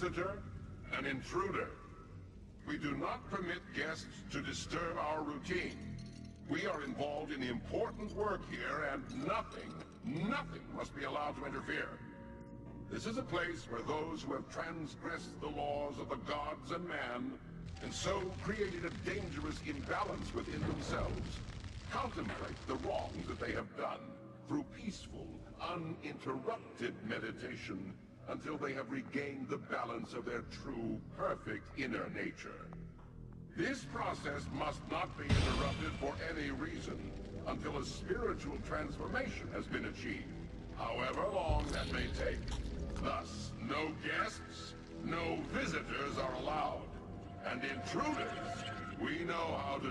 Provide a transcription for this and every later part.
visitor, an intruder. We do not permit guests to disturb our routine. We are involved in important work here, and nothing, nothing must be allowed to interfere. This is a place where those who have transgressed the laws of the gods and man, and so created a dangerous imbalance within themselves, contemplate the wrongs that they have done through peaceful, uninterrupted meditation until they have regained the balance of their true, perfect inner nature. This process must not be interrupted for any reason until a spiritual transformation has been achieved, however long that may take. Thus, no guests, no visitors are allowed, and intruders we know how to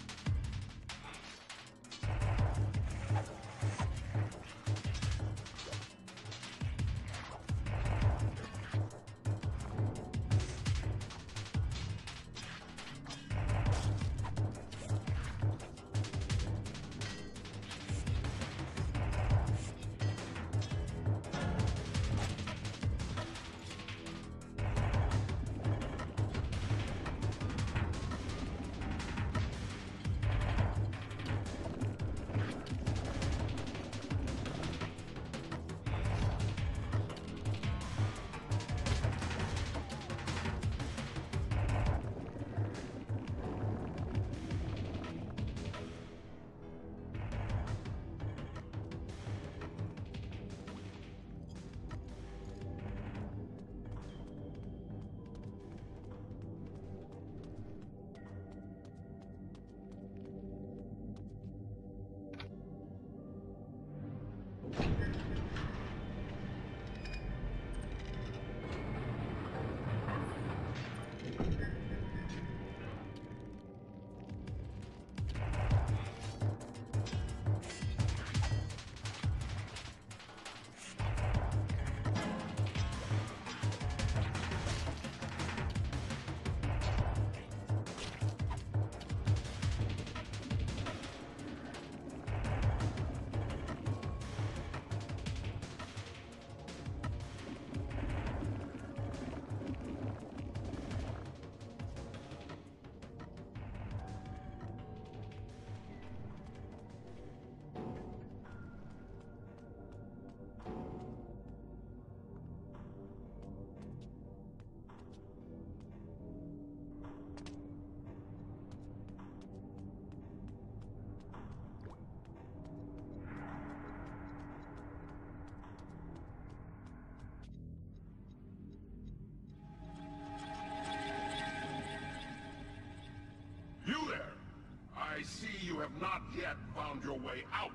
not yet found your way out.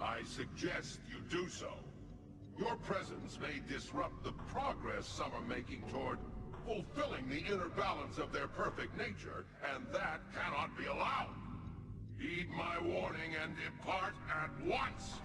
I suggest you do so. Your presence may disrupt the progress some are making toward fulfilling the inner balance of their perfect nature, and that cannot be allowed. Heed my warning and depart at once!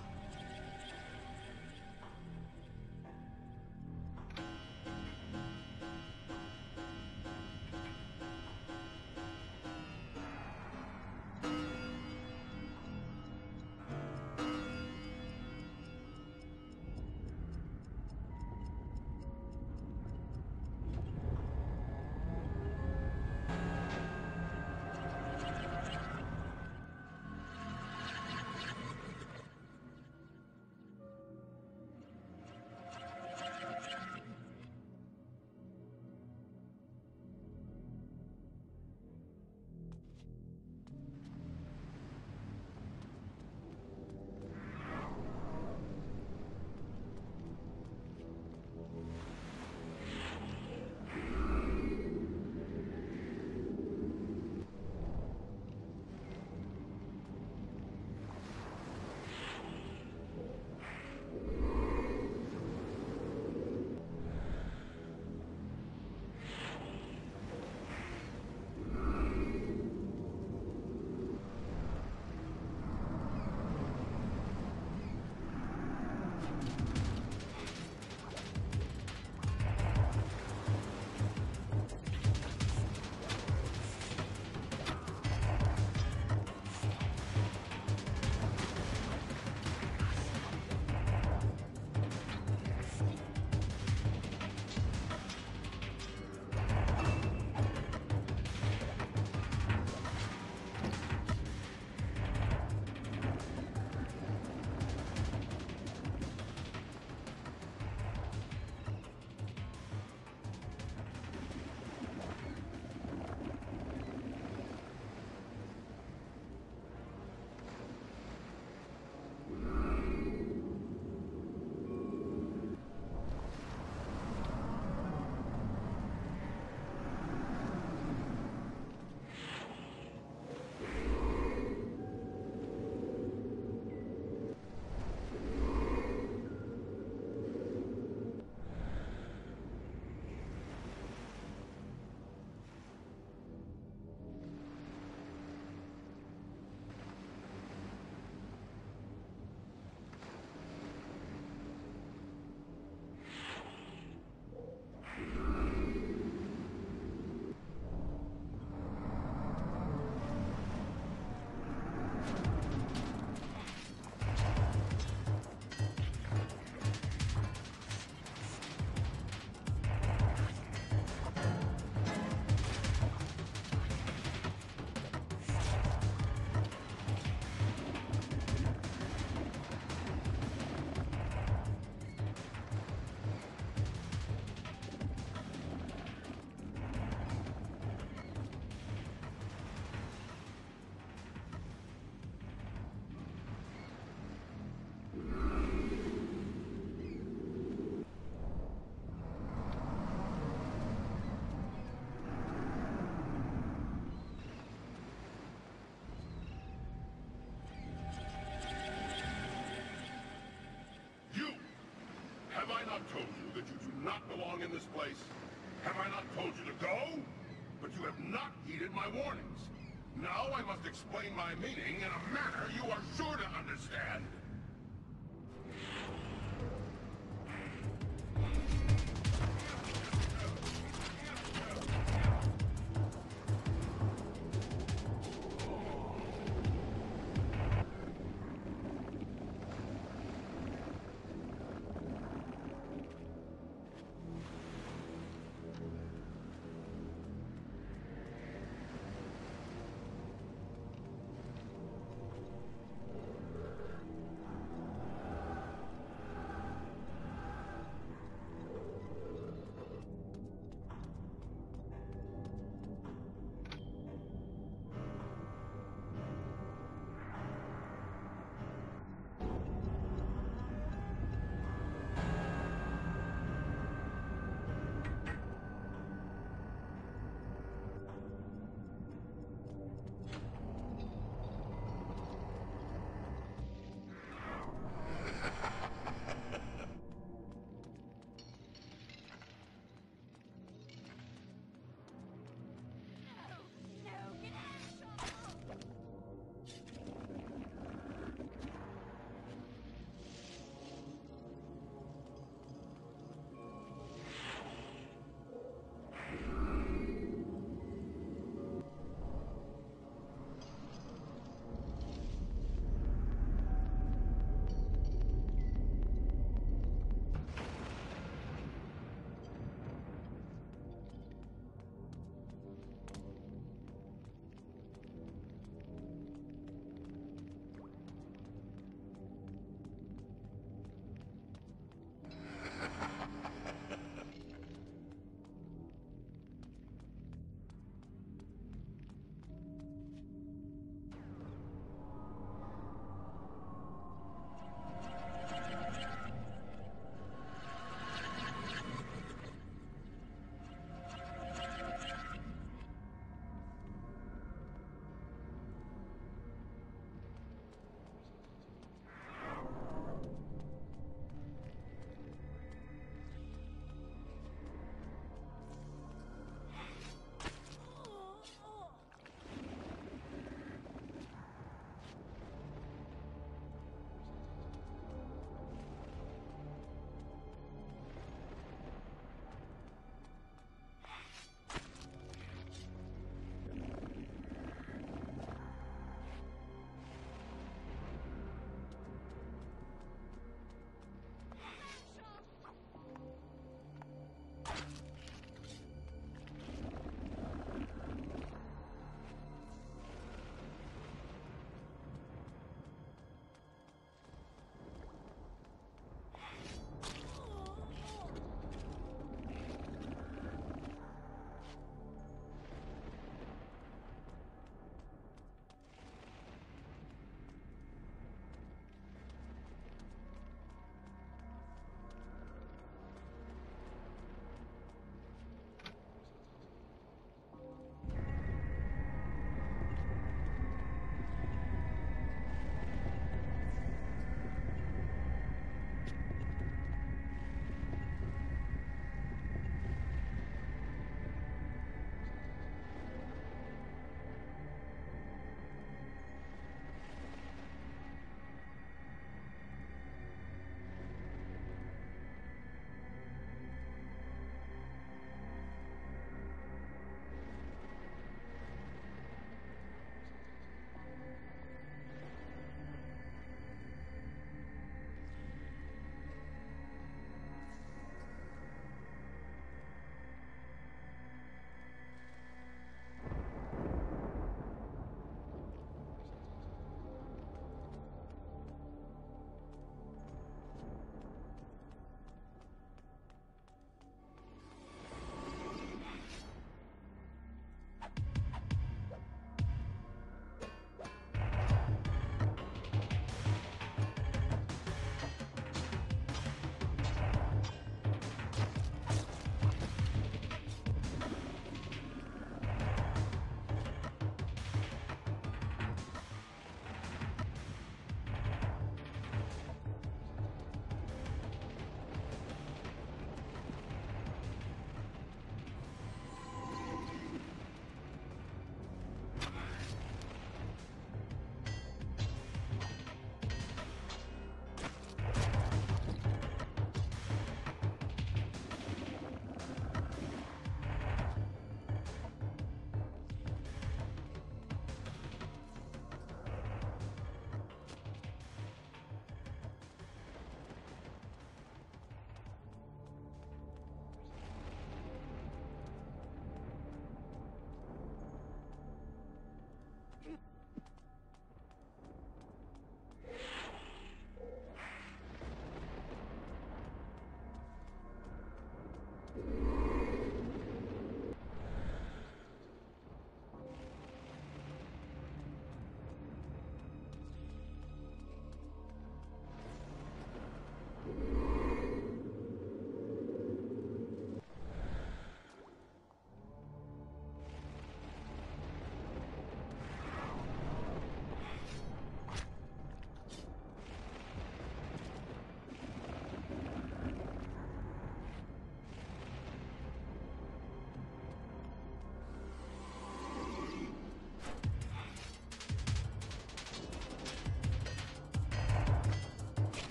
In this place? Have I not told you to go? But you have not heeded my warnings. Now I must explain my meaning in a manner you are sure to understand.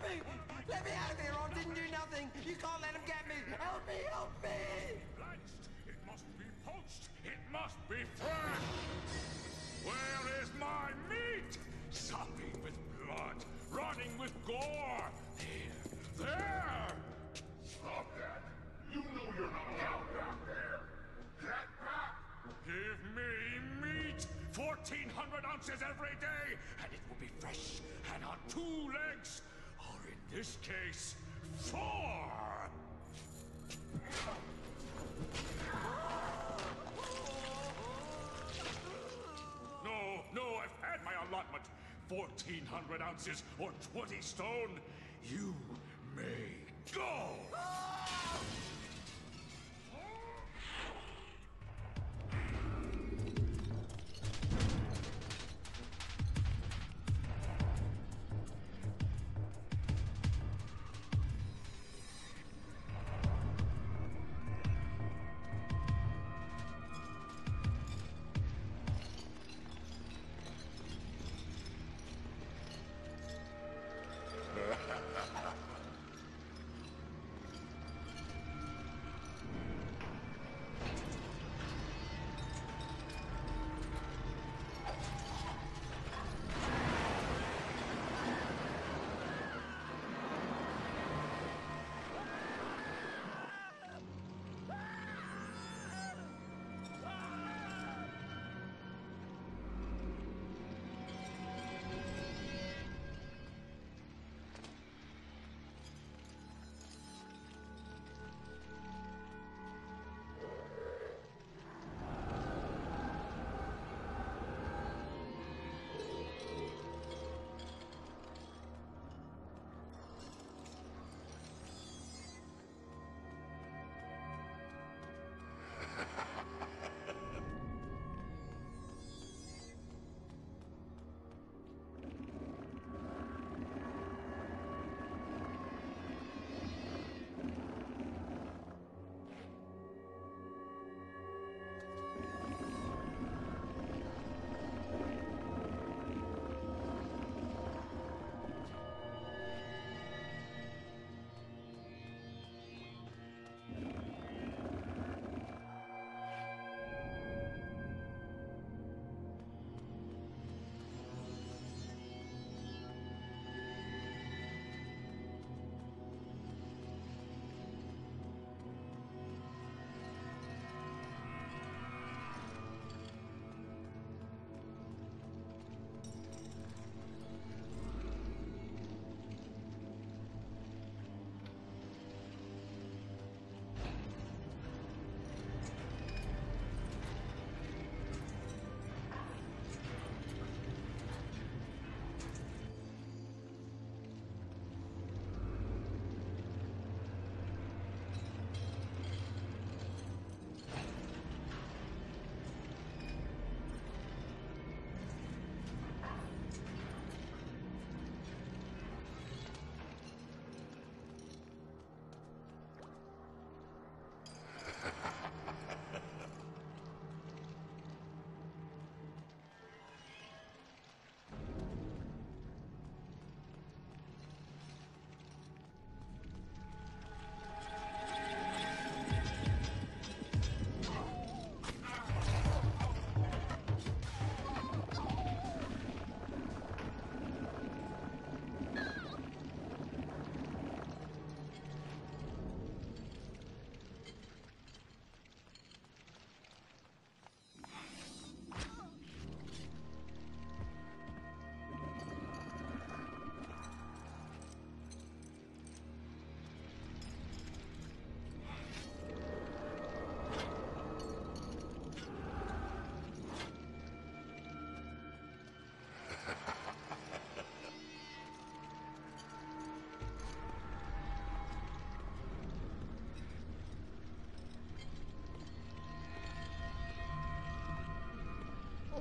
Help me! Let me out of here! I didn't do nothing! You can't let him get me! Help me! Help me! Blanched! It must be poached! It must be fresh! Where is my meat? Sopping with blood, running with gore! There! There! Stop that! You know you're not allowed down there! Get back! Give me meat! 1,400 ounces every day, and it will be fresh and on two legs! This case, four! No, no, I've had my allotment. 1,400 ounces or 20 stone. you may go!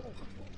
Oh,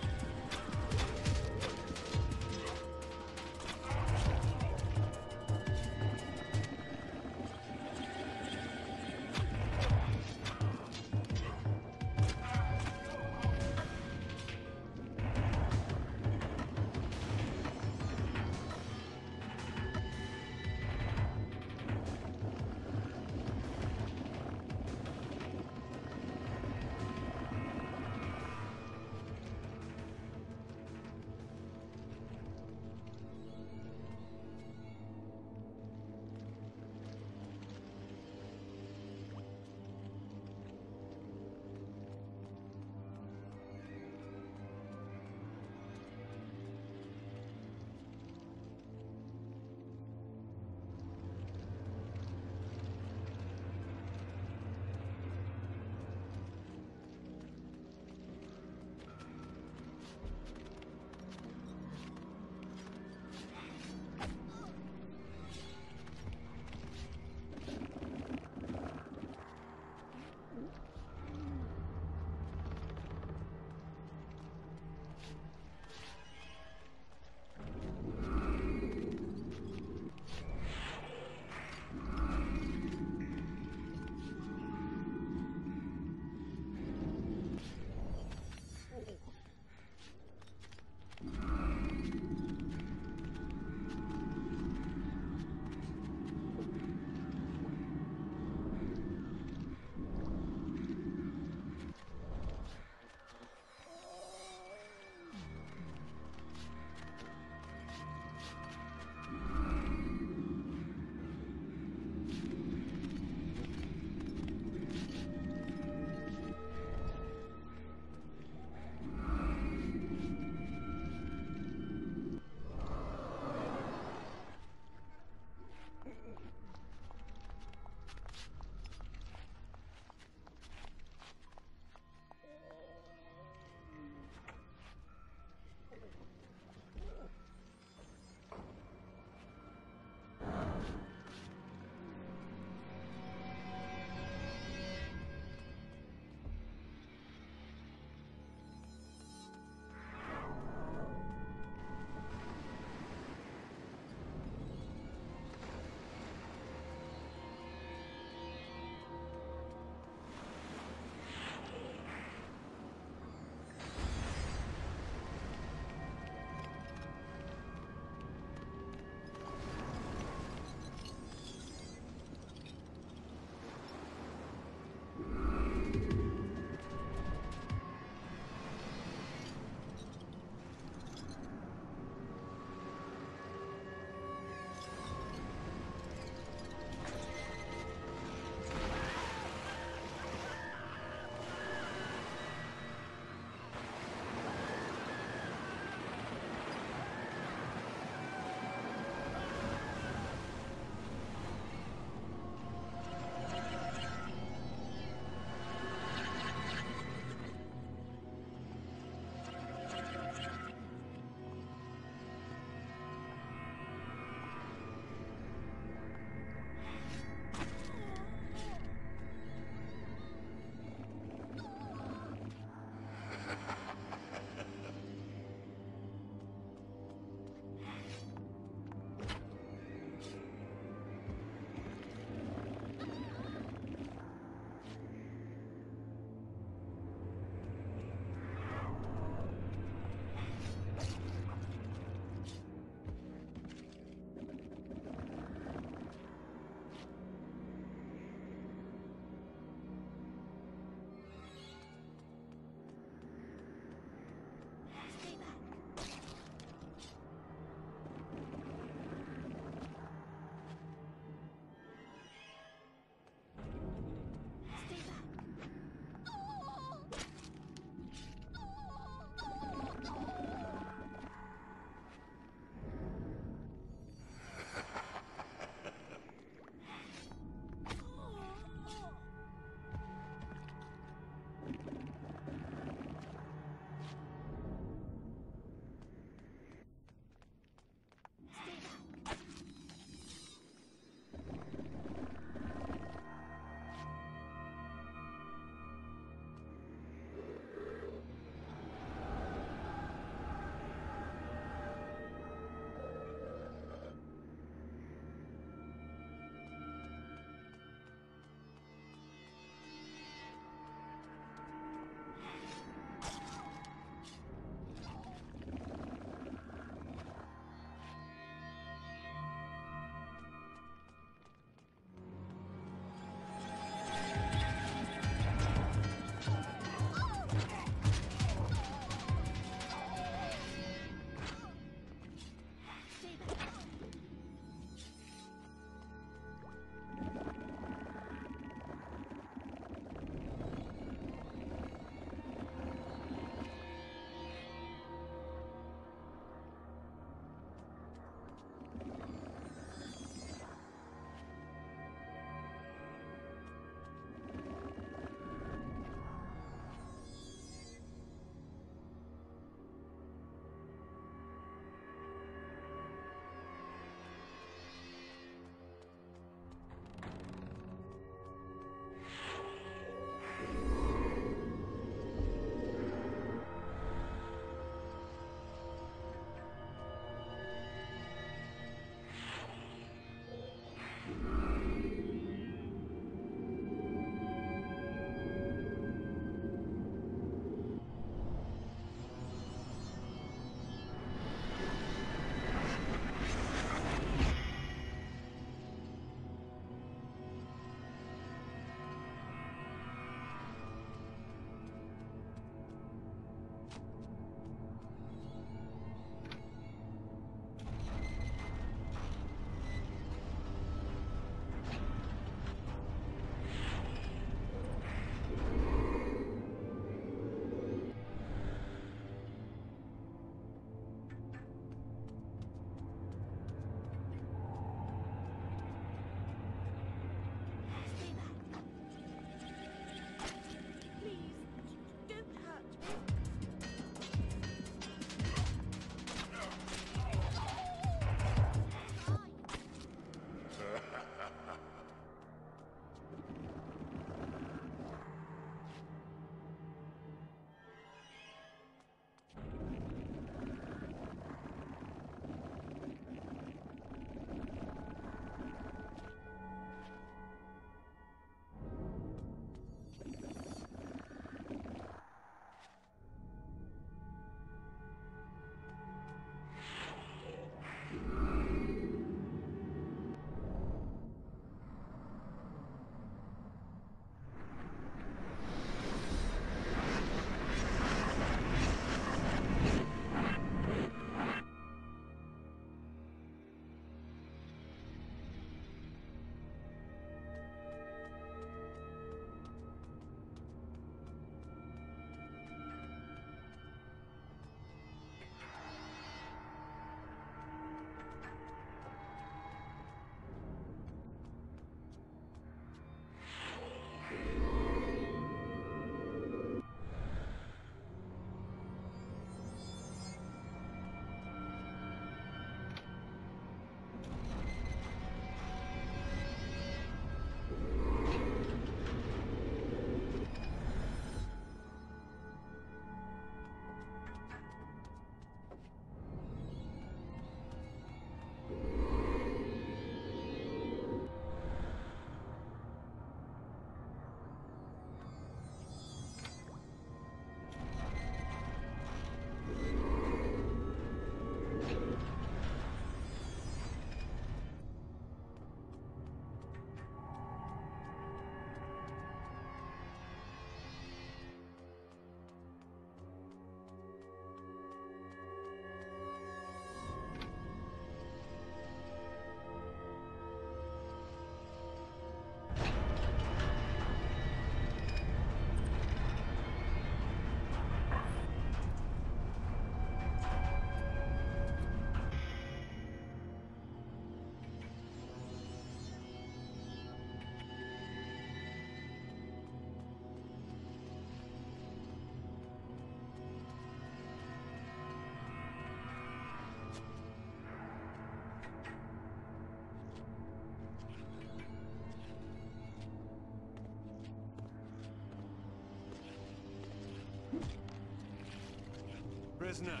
Prisoner,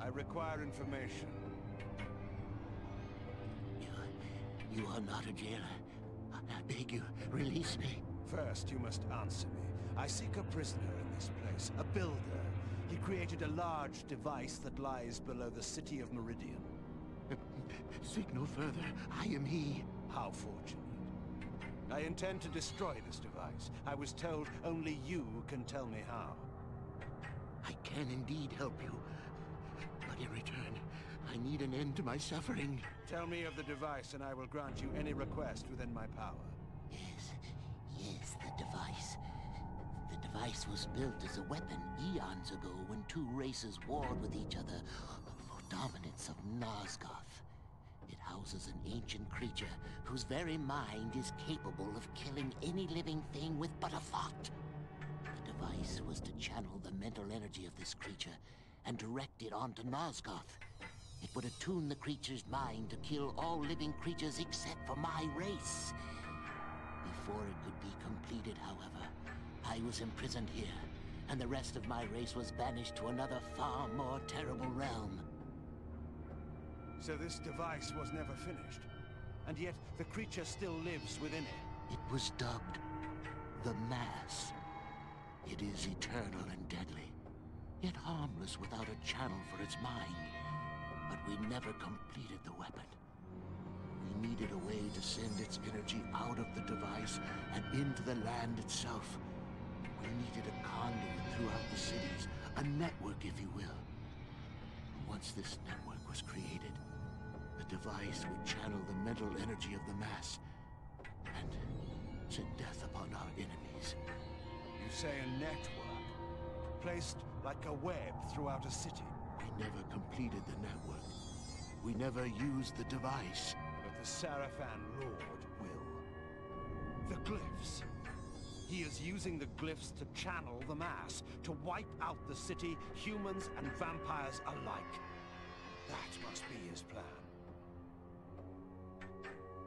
I require information. You, you are not a jailer. I beg you, release me. First, you must answer me. I seek a prisoner in this place, a builder. He created a large device that lies below the city of Meridian. Seek no further. I am he. How fortunate. I intend to destroy this device. I was told only you can tell me how. I can indeed help you. But in return, I need an end to my suffering. Tell me of the device and I will grant you any request within my power. Yes, yes, the device. The device was built as a weapon eons ago when two races warred with each other for dominance of Nosgoth. It houses an ancient creature whose very mind is capable of killing any living thing with but a thought. The device was to channel the mental energy of this creature and direct it onto Nosgoth. It would attune the creature's mind to kill all living creatures except for my race. Before it could be completed, however, I was imprisoned here, and the rest of my race was banished to another far more terrible realm. So this device was never finished. And yet, the creature still lives within it. It was dubbed the Mass. It is eternal and deadly, yet harmless without a channel for its mind. But we never completed the weapon. We needed a way to send its energy out of the device and into the land itself. We needed a conduit throughout the cities, a network, if you will. Once this network was created, the device would channel the mental energy of the mass and send death upon our enemies. You say a network, placed like a web throughout a city. We never completed the network. We never used the device. But the Sarafan Lord will. The glyphs. He is using the glyphs to channel the mass, to wipe out the city, humans and vampires alike. That must be his plan.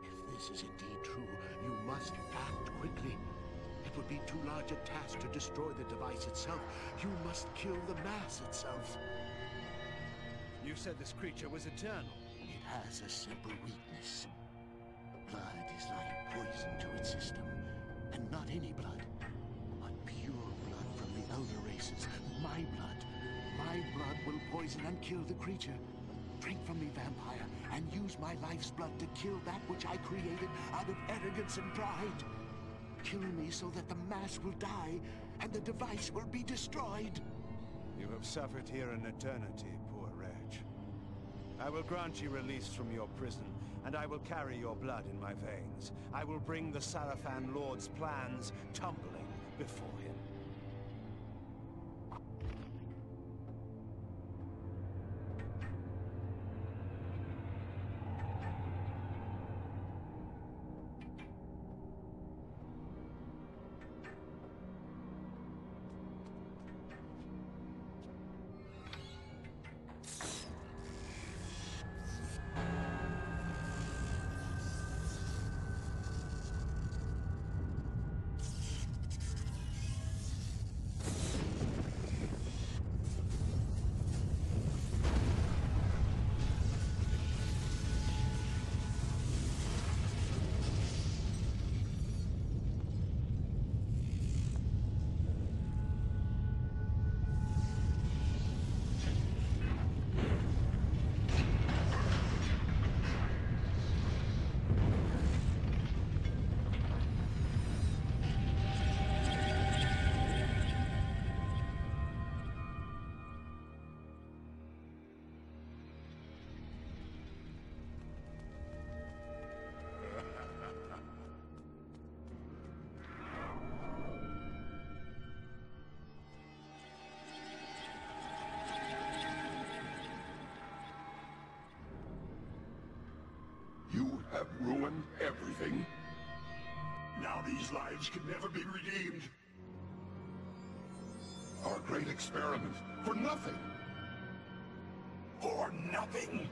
If this is indeed true, you must act quickly. It would be too large a task to destroy the device itself. You must kill the mass itself. You said this creature was eternal. It has a simple weakness. Blood is like poison to its system. And not any blood, but pure blood from the elder races. My blood. My blood will poison and kill the creature. Drink from me, vampire, and use my life's blood to kill that which I created out of arrogance and pride. Kill me so that the mass will die, and the device will be destroyed. You have suffered here an eternity, poor wretch. I will grant you release from your prison, and I will carry your blood in my veins. I will bring the Sarafan Lord's plans tumbling before. You have ruined everything. Now these lives can never be redeemed. Our great experiment for nothing. For nothing.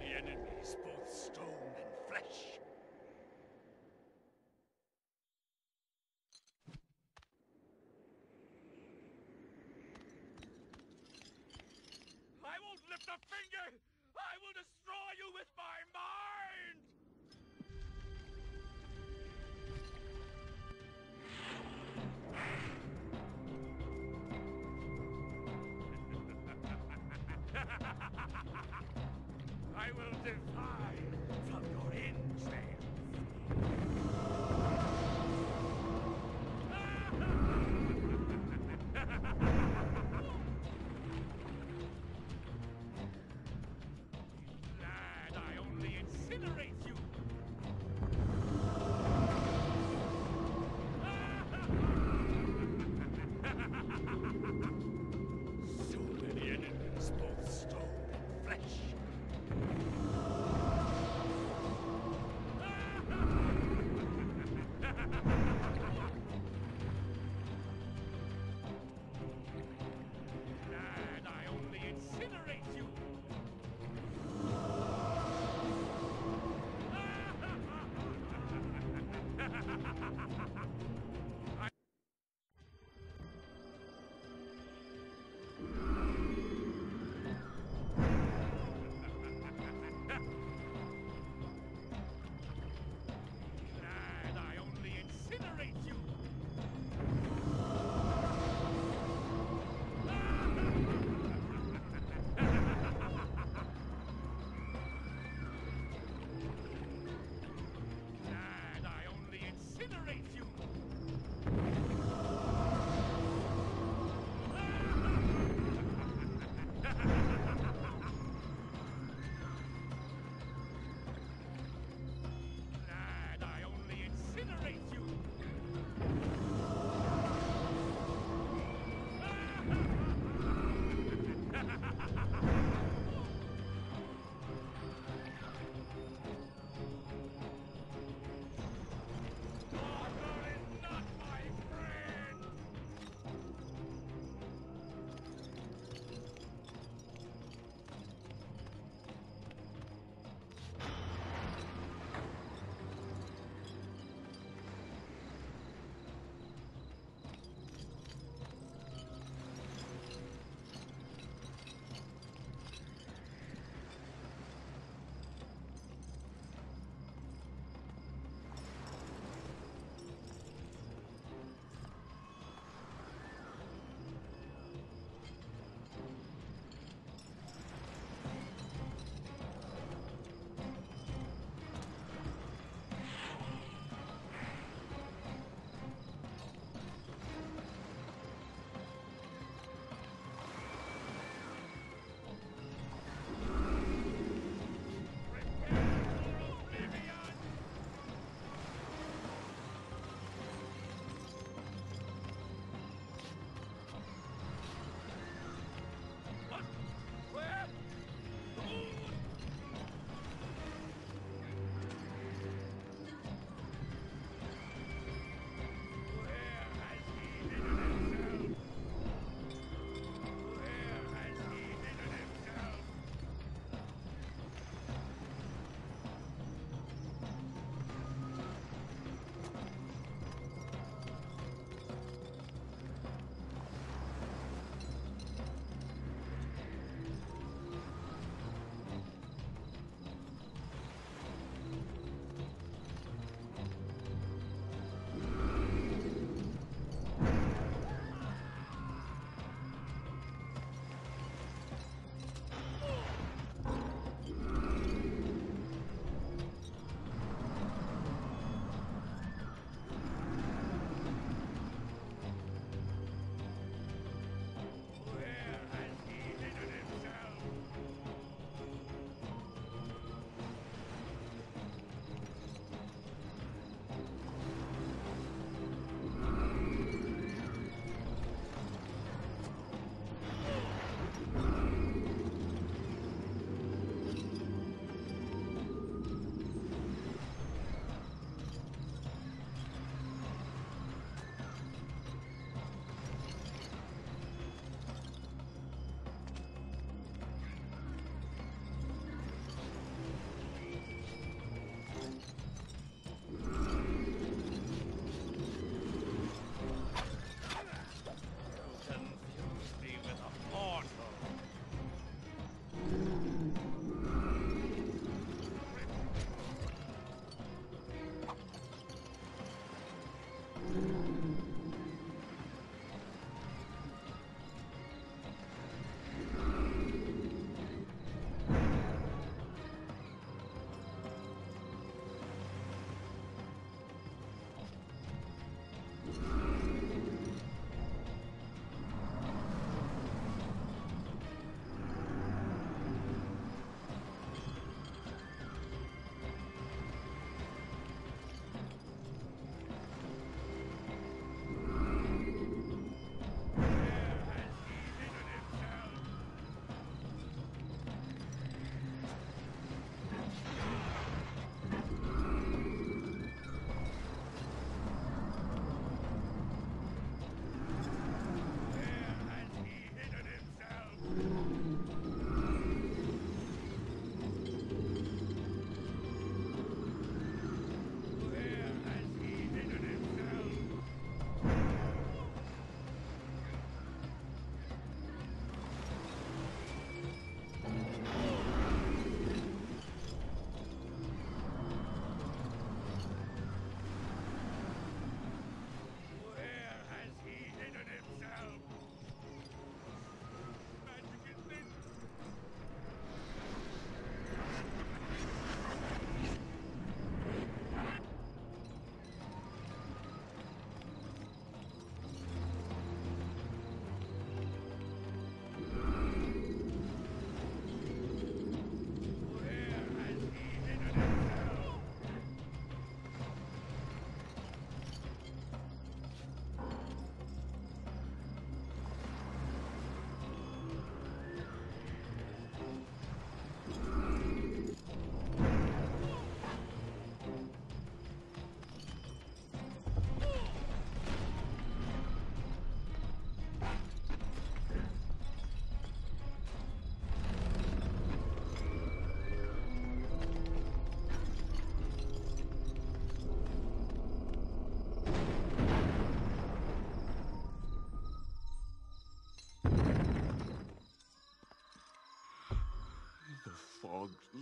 the ended will divide ha ha ha ha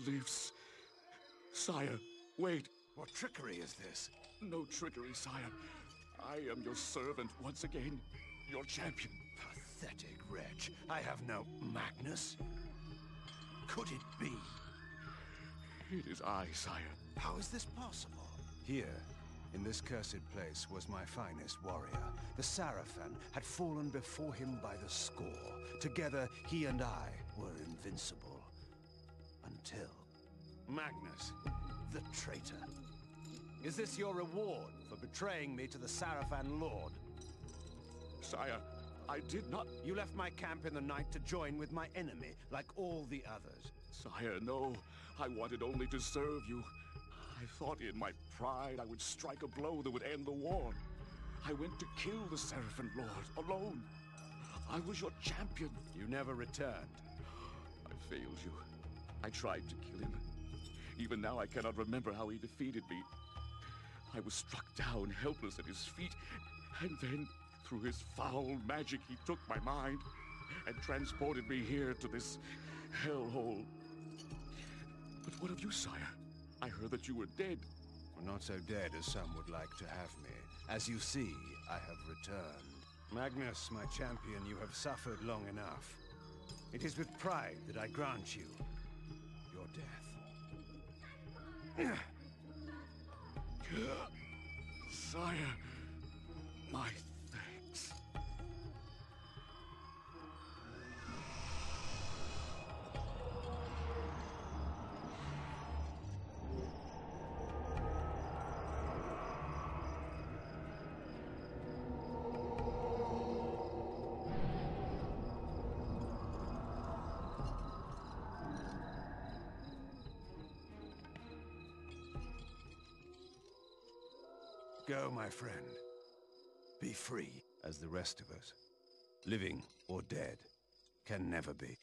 lives. Sire, wait. What trickery is this? No trickery, sire. I am your servant once again. Your champion. Pathetic wretch. I have no Magnus. Could it be? It is I, sire. How is this possible? Here, in this cursed place, was my finest warrior. The Sarafan had fallen before him by the score. Together, he and I were invincible. Until... Magnus, the traitor. Is this your reward for betraying me to the Sarafan Lord? Sire, I did not... You left my camp in the night to join with my enemy, like all the others. Sire, no. I wanted only to serve you. I thought in my pride I would strike a blow that would end the war. I went to kill the Sarafan Lord, alone. I was your champion. You never returned. I failed you. I tried to kill him. Even now I cannot remember how he defeated me. I was struck down, helpless at his feet, and then, through his foul magic, he took my mind and transported me here to this hellhole. But what of you, sire? I heard that you were dead. Not so dead as some would like to have me. As you see, I have returned. Magnus, my champion, you have suffered long enough. It is with pride that I grant you your death. Sire, my Go, my friend. Be free, as the rest of us. Living or dead can never be.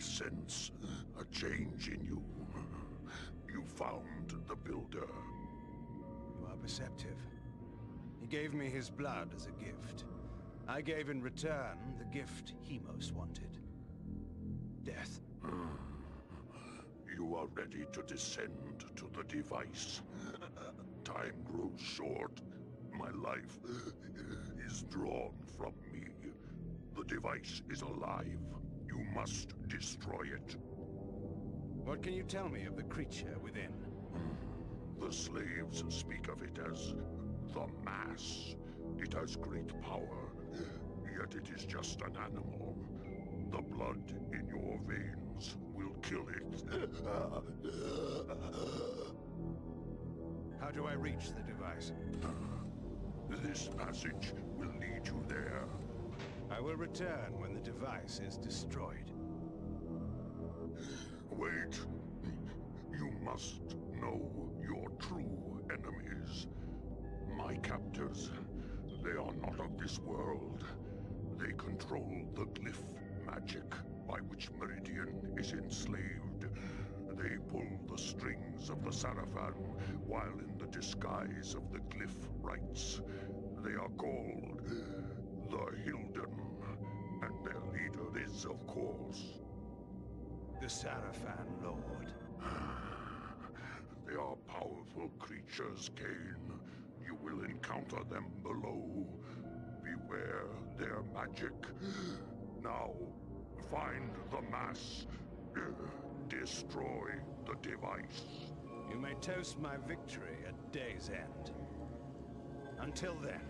Sense a change in you. You found the Builder. You are perceptive. He gave me his blood as a gift. I gave in return the gift he most wanted. Death. You are ready to descend to the device. Time grows short. My life is drawn from me. The device is alive. You must destroy it. What can you tell me of the creature within? The slaves speak of it as the Mass. It has great power, yet it is just an animal. The blood in your veins will kill it. How do I reach the device? This passage will lead you there. I will return when the device is destroyed. Wait. You must know your true enemies. My captors. They are not of this world. They control the glyph magic by which Meridian is enslaved. They pull the strings of the Sarafan while in the disguise of the glyph rites. They are called the Hylden, their leader is, of course, The Sarafan Lord. They are powerful creatures, Kain. You will encounter them below. Beware their magic. Now, find the mass. Destroy the device. You may toast my victory at day's end. Until then,